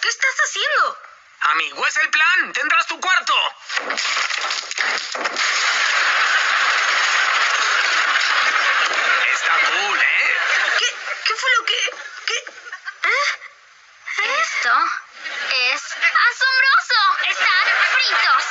¿Qué estás haciendo? Amigo, es el plan. Tendrás tu cuarto. Está cool, ¿eh? ¿Qué, qué fue lo que... Qué, ¿eh? ¿Eh? Esto es asombroso. Están fritos.